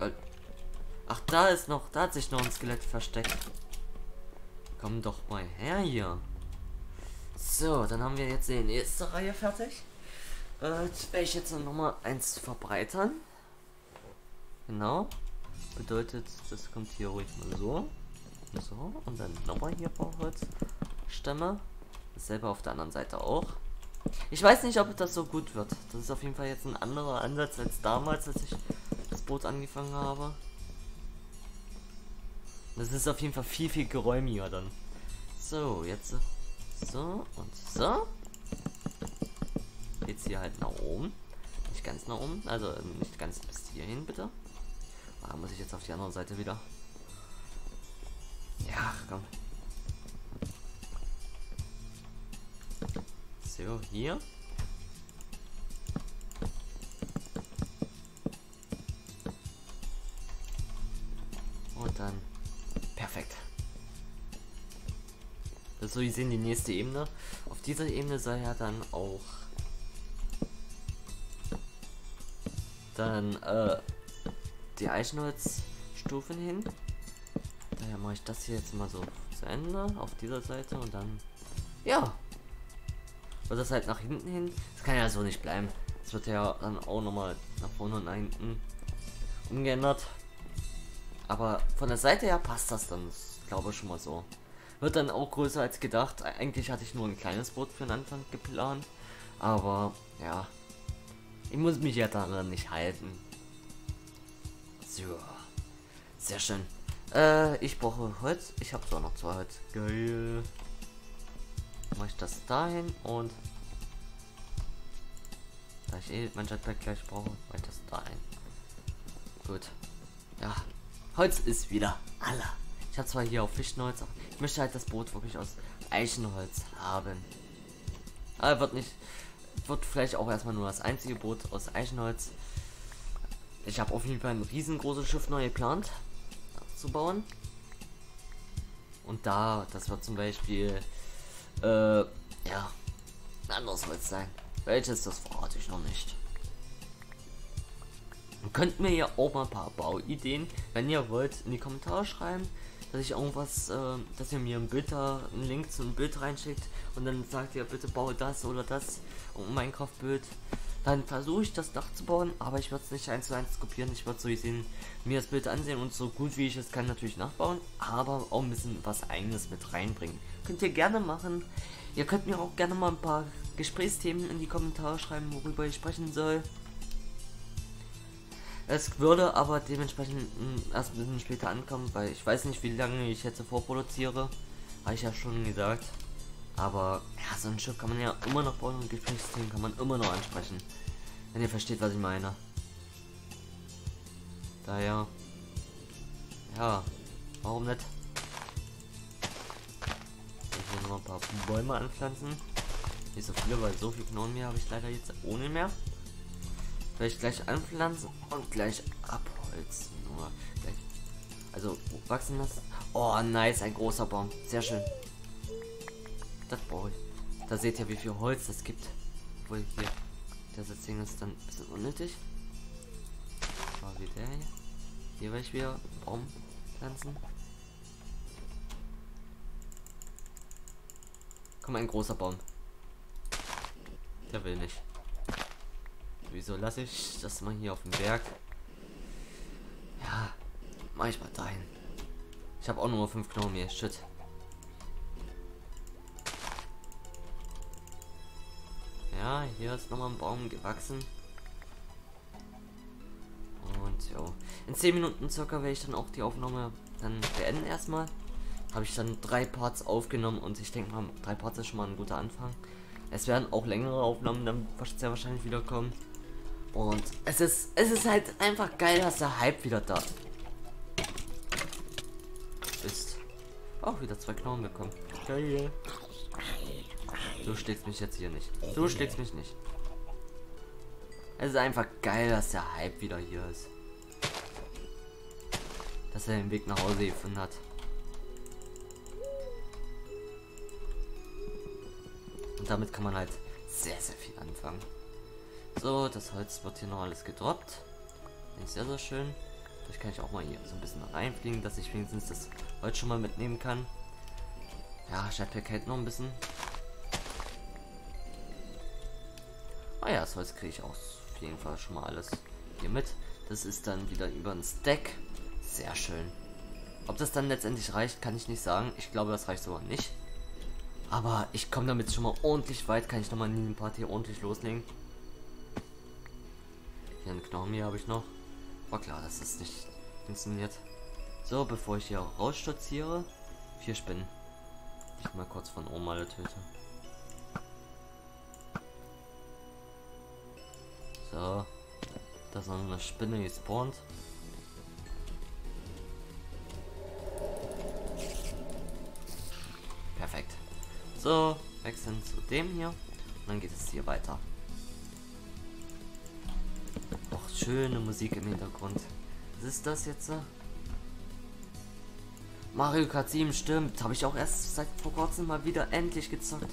Äh, ach, da ist noch, da hat sich noch ein Skelett versteckt. Komm doch mal her hier. So, dann haben wir jetzt die nächste Reihe fertig. Äh, jetzt werde ich jetzt noch mal eins verbreitern. Genau. Bedeutet, das kommt hier ruhig mal so. So, und dann nochmal hier Bauholzstämme. Dasselbe auf der anderen Seite auch. Ich weiß nicht, ob das so gut wird. Das ist auf jeden Fall jetzt ein anderer Ansatz als damals, als ich Boot angefangen habe. Das ist auf jeden Fall viel, viel geräumiger dann. So, jetzt so und so. Jetzt hier halt nach oben. Nicht ganz nach oben, also nicht ganz bis hierhin bitte. Da muss ich jetzt auf die andere Seite wieder. Ja, komm. So, hier. Das ist so gesehen die nächste Ebene. Auf dieser Ebene soll ja dann auch dann äh, die Eichenholzstufen hin. Daher mache ich das hier jetzt mal so zu Ende auf dieser Seite und dann ja. Wird das halt nach hinten hin. Das kann ja so nicht bleiben. Das wird ja dann auch nochmal nach vorne und nach hinten umgeändert. Aber von der Seite her passt das dann, glaube ich schon mal so. Wird dann auch größer als gedacht. Eigentlich hatte ich nur ein kleines Boot für den Anfang geplant. Aber ja, ich muss mich ja daran nicht halten. So. Sehr schön. Äh, ich brauche Holz. Ich habe zwar noch zwei Holz. Geil. Mache ich das dahin und da ich eh mein Jetpack gleich brauche, mache ich das dahin. Gut. Ja. Holz ist wieder alle. Ich habe zwar hier auch Fischenholz, aber ich möchte halt das Boot wirklich aus Eichenholz haben. Aber wird nicht wird vielleicht auch erstmal nur das einzige Boot aus Eichenholz. Ich habe auf jeden Fall ein riesengroßes Schiff neu geplant zu bauen. Und da, das wird zum Beispiel, äh, ja, anderes Holz sein. Welches, das verrate ich noch nicht. Und könnt mir ja auch mal ein paar Bauideen, wenn ihr wollt, in die Kommentare schreiben dass ich irgendwas, äh, dass ihr mir ein Bild da, einen Link zu einem Bild reinschickt und dann sagt ihr bitte baue das oder das um Minecraft-Bild. Dann versuche ich das nachzubauen, aber ich würde es nicht eins zu eins kopieren. Ich würde so gesehen mir das Bild ansehen und so gut wie ich es kann natürlich nachbauen, aber auch ein bisschen was eigenes mit reinbringen. Könnt ihr gerne machen. Ihr könnt mir auch gerne mal ein paar Gesprächsthemen in die Kommentare schreiben, worüber ich sprechen soll. Es würde aber dementsprechend hm, erst ein bisschen später ankommen, weil ich weiß nicht, wie lange ich jetzt vorproduziere. Habe ich ja schon gesagt. Aber ja, so ein Schiff kann man ja immer noch bauen und Gesprächsthemen kann man immer noch ansprechen. Wenn ihr versteht, was ich meine. Daher. Ja, warum nicht? Ich will noch ein paar Bäume anpflanzen. Nicht so viele, weil so viel Knochen mehr habe ich leider jetzt ohne mehr. Vielleicht gleich anpflanzen und gleich abholzen. Nur gleich. Also wachsen lassen. Oh, nice, ein großer Baum. Sehr schön. Das brauche ich. Da seht ihr, wie viel Holz es gibt. Obwohl hier, das Ding ist dann ein bisschen unnötig. War wie der hier. Hier werde ich wieder Baum pflanzen. Komm, ein großer Baum. Der will nicht. Wieso lasse ich das mal hier auf dem Berg? Ja, mach ich mal dahin. Ich habe auch nur fünf Knochen hier. Shit. Ja, hier ist noch mal ein Baum gewachsen. Und ja, in 10 Minuten circa werde ich dann auch die Aufnahme dann beenden erstmal. Habe ich dann drei Parts aufgenommen und ich denke mal, drei Parts ist schon mal ein guter Anfang. Es werden auch längere Aufnahmen dann sehr wahrscheinlich wieder kommen. Und es ist, es ist halt einfach geil, dass der Hype wieder da ist. Auch wieder zwei Knochen bekommen. Geil. Du schlägst mich jetzt hier nicht. Du schlägst mich nicht. Es ist einfach geil, dass der Hype wieder hier ist. Dass er den Weg nach Hause gefunden hat. Und damit kann man halt sehr, sehr viel anfangen. So, das Holz wird hier noch alles gedroppt. Ist sehr, sehr schön. Vielleicht kann ich auch mal hier so ein bisschen reinfliegen, dass ich wenigstens das Holz schon mal mitnehmen kann. Ja, Jetpack hält noch ein bisschen. Ah ja, das Holz kriege ich auch auf jeden Fall schon mal alles hier mit. Das ist dann wieder über ein Stack. Sehr schön. Ob das dann letztendlich reicht, kann ich nicht sagen. Ich glaube, das reicht sogar nicht. Aber ich komme damit schon mal ordentlich weit. Kann ich nochmal in den Party ordentlich loslegen. Hier einen Knochen hier habe ich noch. War klar, dass das nicht funktioniert. So, bevor ich hier rausstutziere. Vier Spinnen. Ich mal kurz von oben alle töte. So. Da ist noch eine Spinne gespawnt. Perfekt. So, wechseln zu dem hier. Und dann geht es hier weiter. Schöne Musik im Hintergrund. Was ist das jetzt? Mario Kart 7 stimmt. Habe ich auch erst seit vor kurzem mal wieder endlich gezockt.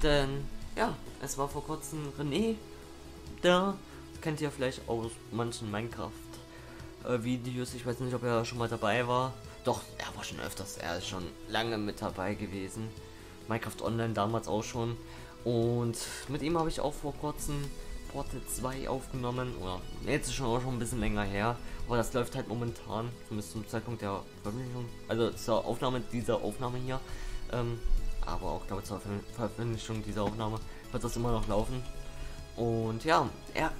Denn, ja, es war vor kurzem René da kennt ihr vielleicht aus manchen Minecraft-Videos. ich weiß nicht, ob er schon mal dabei war. Doch, er war schon öfters. Er ist schon lange mit dabei gewesen. Minecraft Online damals auch schon. Und mit ihm habe ich auch vor kurzem Portal 2 aufgenommen. Oder jetzt ist schon auch schon ein bisschen länger her. Aber das läuft halt momentan, zumindest zum Zeitpunkt der Veröffentlichung. Also zur Aufnahme dieser Aufnahme hier. Ähm, aber auch glaube zur Veröffentlichung dieser Aufnahme wird das immer noch laufen. Und ja, er,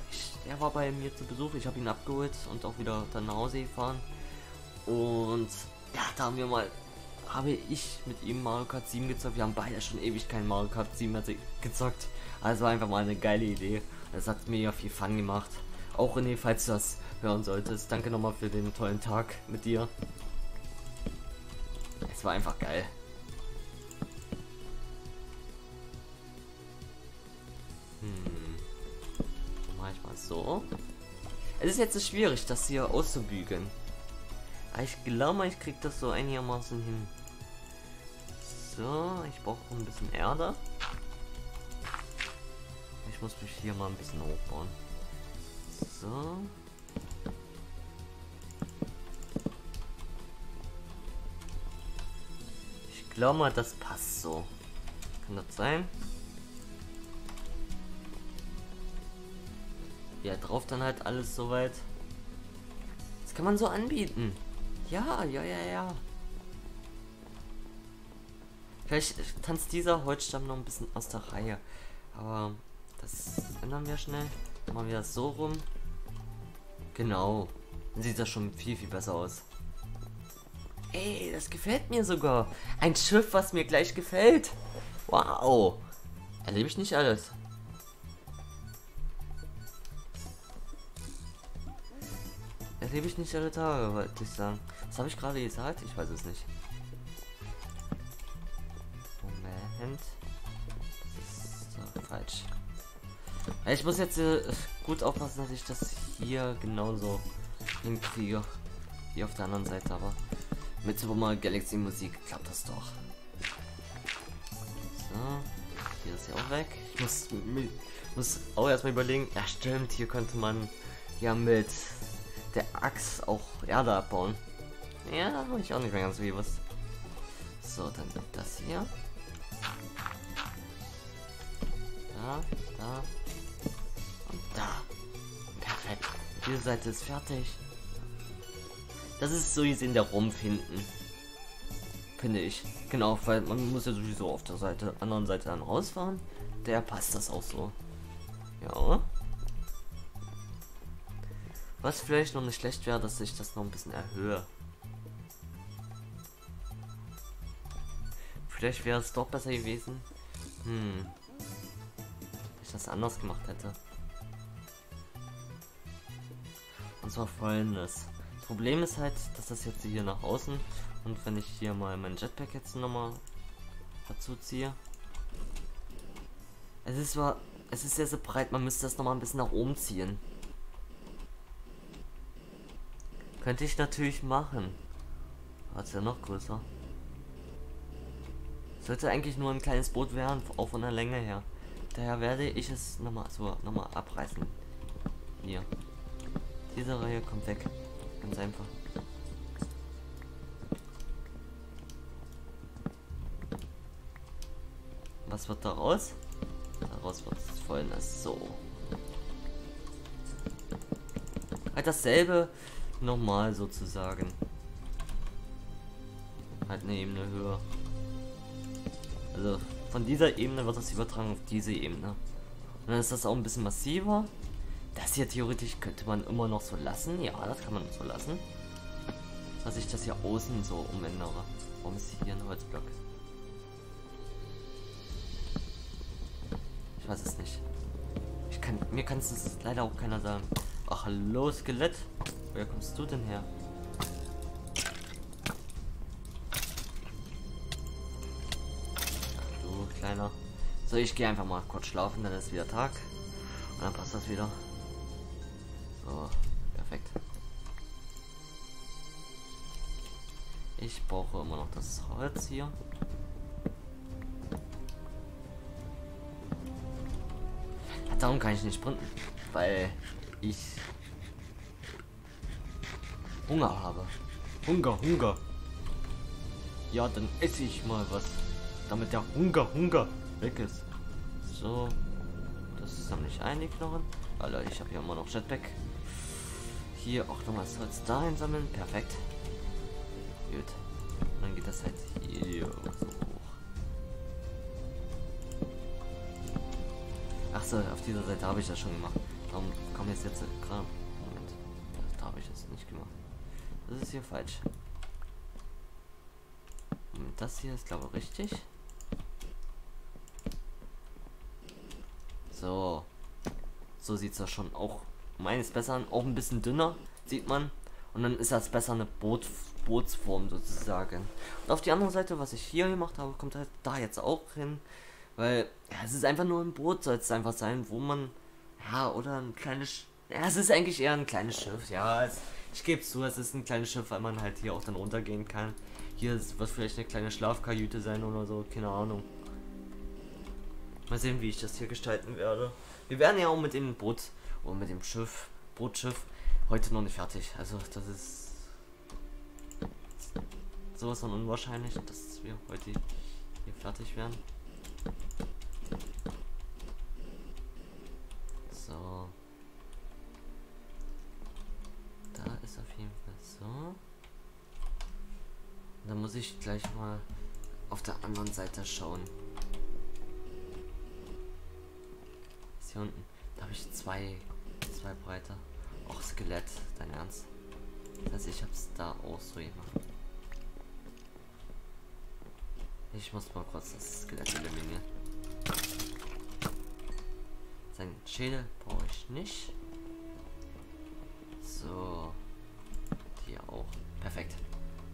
er war bei mir zu Besuch. Ich habe ihn abgeholt und auch wieder dann nach Hause gefahren. Und ja, da haben wir mal, habe ich mit ihm Mario Kart 7 gezockt. Wir haben beide schon ewig kein Mario Kart 7 gezockt. Also einfach mal eine geile Idee. Es hat mir ja viel Fun gemacht. Auch René, falls du das hören solltest, danke nochmal für den tollen Tag mit dir. Es war einfach geil. So. Es ist jetzt so schwierig, das hier auszubügeln. Aber ich glaube, ich krieg das so einigermaßen hin. So, ich brauche ein bisschen Erde. Ich muss mich hier mal ein bisschen hochbauen. So. Ich glaube mal, das passt so. Kann das sein? Ja, drauf dann halt alles soweit. Das kann man so anbieten. Ja, ja, ja, ja. Vielleicht tanzt dieser Holzstamm noch ein bisschen aus der Reihe. Aber das ändern wir schnell. Machen wir das so rum. Genau. Dann sieht das schon viel, viel besser aus. Ey, das gefällt mir sogar. Ein Schiff, was mir gleich gefällt. Wow. Erlebe ich nicht alles. erlebe ich nicht alle Tage, wollte ich sagen. Was habe ich gerade gesagt? Ich weiß es nicht. Moment. Das ist so falsch. Ich muss jetzt äh, gut aufpassen, dass ich das hier genauso hinkriege. Hier auf der anderen Seite, aber mit Mario Galaxy Musik klappt das doch. So, hier ist ja auch weg. Ich muss, muss auch erstmal überlegen. Ja, stimmt, hier könnte man ja mit der Axt auch Erde abbauen. Ja, habe ich auch nicht mehr ganz wie was. So, dann das hier. Da, da Diese Seite ist fertig. Das ist so gesehen der Rumpf hinten. Finde ich. Genau, weil man muss ja sowieso auf der Seite, anderen Seite dann rausfahren. Der passt das auch so. Ja. Was vielleicht noch nicht schlecht wäre, dass ich das noch ein bisschen erhöhe. Vielleicht wäre es doch besser gewesen. Hm. Wenn ich das anders gemacht hätte. Zwar folgendes. Das Problem ist halt, dass das jetzt hier nach außen und wenn ich hier mal mein Jetpack jetzt nochmal dazu ziehe. Es ist zwar, es ist sehr, sehr breit, man müsste das nochmal ein bisschen nach oben ziehen. Könnte ich natürlich machen. Hat es ja noch größer. Sollte eigentlich nur ein kleines Boot werden, auch von der Länge her. Daher werde ich es nochmal so nochmal abreißen. Hier. Diese Reihe kommt weg. Ganz einfach. Was wird daraus? Daraus wird es folgendes so. Halt dasselbe nochmal sozusagen. Halt eine Ebene höher. Also von dieser Ebene wird das übertragen auf diese Ebene. Und dann ist das auch ein bisschen massiver. Das hier theoretisch könnte man immer noch so lassen. Ja, das kann man so lassen. Dass ich das hier außen so umändere. Warum ist hier ein Holzblock? Ich weiß es nicht. Ich kann, mir kann es leider auch keiner sagen. Ach, hallo Skelett. Woher kommst du denn her? Du kleiner. So, ich gehe einfach mal kurz schlafen, dann ist wieder Tag. Und dann passt das wieder. So, perfekt. Ich brauche immer noch das Holz hier. Darum kann ich nicht sprinten, weil ich Hunger habe. Hunger, Hunger. Ja, dann esse ich mal was, damit der Hunger, Hunger weg ist. So, das ist nämlich einige Knochen. Leute, ich habe hier immer noch Jetpack. Hier auch nochmal das Holz da einsammeln. Perfekt. Gut. Und dann geht das halt hier so hoch. Achso, auf dieser Seite habe ich das schon gemacht. Darum kommen jetzt jetzt gerade. Moment. Da habe ich es nicht gemacht. Das ist hier falsch. Moment, das hier ist glaube ich richtig. So. So sieht es ja schon auch meines besser an. Auch ein bisschen dünner, sieht man. Und dann ist das besser eine Boot, Bootsform sozusagen. Und auf die andere Seite, was ich hier gemacht habe, kommt halt da jetzt auch hin. Weil, ja, es ist einfach nur ein Boot, soll es einfach sein, wo man, ja, oder ein kleines, ja, es ist eigentlich eher ein kleines Schiff, ja, es, ich gebe zu, es ist ein kleines Schiff, weil man halt hier auch dann runtergehen kann. Hier wird vielleicht eine kleine Schlafkajüte sein oder so, keine Ahnung. Mal sehen, wie ich das hier gestalten werde. Wir werden ja auch mit dem Boot und mit dem Schiff, Bootschiff, heute noch nicht fertig. Also das ist sowas von unwahrscheinlich, dass wir heute hier fertig werden. So. Da ist auf jeden Fall so. Dann muss ich gleich mal auf der anderen Seite schauen. Ist hier unten. Da habe ich zwei, zwei Breite. Och, Skelett, dein Ernst? Das heißt, ich hab's da auch so gemacht. Ich muss mal kurz das Skelett eliminieren. Sein Schädel brauche ich nicht. So. Hier auch. Perfekt.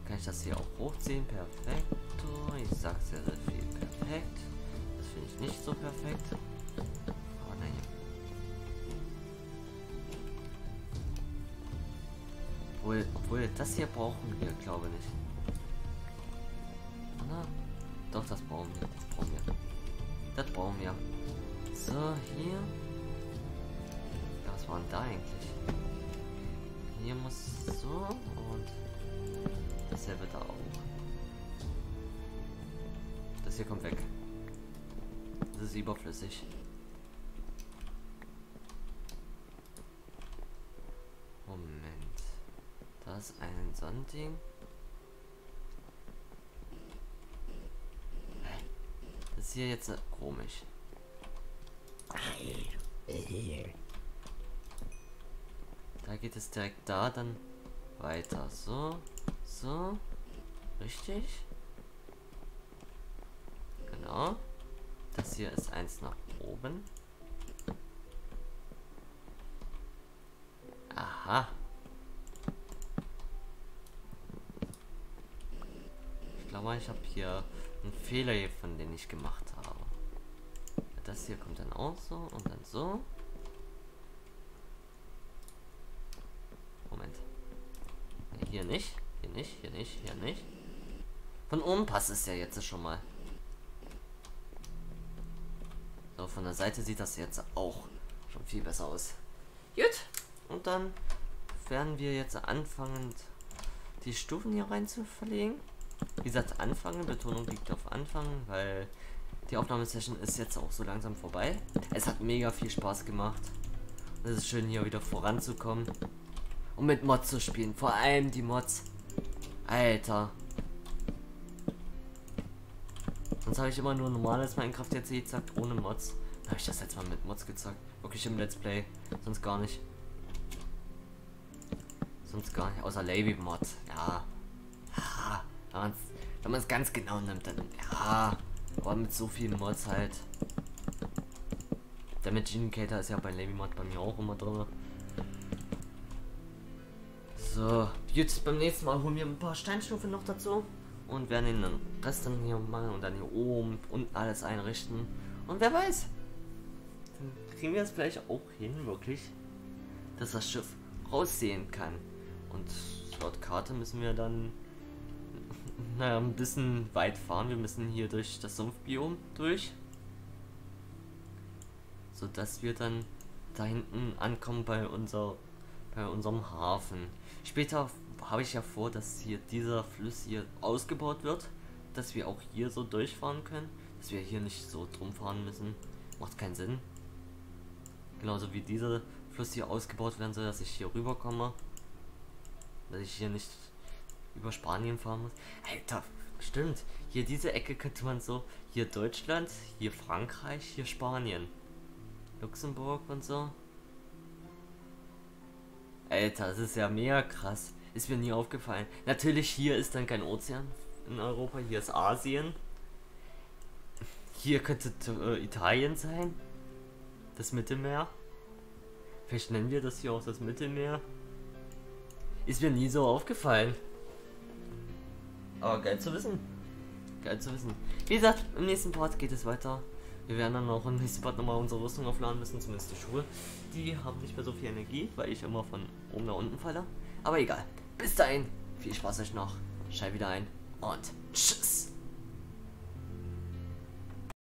Kann ich das hier auch hochziehen? Perfekt. Ich sag sehr, sehr viel. Perfekt. Das finde ich nicht so perfekt. Obwohl, obwohl das hier brauchen wir, glaube ich. Na, doch, das brauchen wir. Das brauchen wir. Das brauchen wir. So, hier. Was war denn da eigentlich? Hier muss so und dasselbe da auch. Das hier kommt weg. Das ist überflüssig. Moment. Da ist ein Sandding. Das ist hier jetzt komisch. Da geht es direkt da dann weiter. So, so. Richtig. Genau. Das hier ist eins nach oben. Aha. Ich glaube, ich habe hier einen Fehler von den ich gemacht habe. Das hier kommt dann auch so und dann so. Moment. Hier nicht, hier nicht, hier nicht, hier nicht. Von oben passt es ja jetzt schon mal. So, von der Seite sieht das jetzt auch schon viel besser aus. Gut. Und dann werden wir jetzt anfangen, die Stufen hier rein zu verlegen. Wie gesagt, anfangen, Betonung liegt auf Anfangen, weil die Aufnahmesession ist jetzt auch so langsam vorbei. Es hat mega viel Spaß gemacht. Und es ist schön hier wieder voranzukommen. Und mit Mods zu spielen. Vor allem die Mods. Alter. Sonst habe ich immer nur normales Minecraft jetzt gezockt, ohne Mods. Da habe ich das jetzt mal mit Mods gezockt. Wirklich im Let's Play. Sonst gar nicht. Sonst gar nicht. Außer Lady Mod. Ja. Wenn man es ganz genau nimmt, dann ja. Aber mit so vielen Mods halt. Der Maginicator ist ja bei Lady Mod bei mir auch immer drin. So, jetzt beim nächsten Mal holen wir ein paar Steinstufen noch dazu und werden den Rest dann hier machen und dann hier oben unten alles einrichten. Und wer weiß, dann kriegen wir es vielleicht auch hin, wirklich, dass das Schiff raussehen kann. Und laut Karte müssen wir dann naja, ein bisschen weit fahren. Wir müssen hier durch das Sumpfbiom durch. So dass wir dann da hinten ankommen bei unser bei unserem Hafen. Später habe ich ja vor, dass hier dieser Fluss hier ausgebaut wird, dass wir auch hier so durchfahren können, dass wir hier nicht so drum fahren müssen. Macht keinen Sinn. Genauso wie dieser Fluss hier ausgebaut werden soll, dass ich hier rüberkomme. Dass ich hier nicht über Spanien fahren muss. Alter, stimmt. Hier diese Ecke könnte man so, hier Deutschland, hier Frankreich, hier Spanien. Luxemburg und so. Alter, das ist ja mega krass. Ist mir nie aufgefallen. Natürlich, hier ist dann kein Ozean in Europa, hier ist Asien. Hier könnte äh, Italien sein. Das Mittelmeer. Vielleicht nennen wir das hier auch das Mittelmeer. Ist mir nie so aufgefallen. Aber geil zu wissen. Geil zu wissen. Wie gesagt, im nächsten Part geht es weiter. Wir werden dann auch im nächsten Part nochmal unsere Rüstung aufladen müssen, zumindest die Schuhe. Die haben nicht mehr so viel Energie, weil ich immer von oben nach unten falle. Aber egal. Bis dahin, viel Spaß euch noch. Schalt wieder ein und tschüss.